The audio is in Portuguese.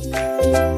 Música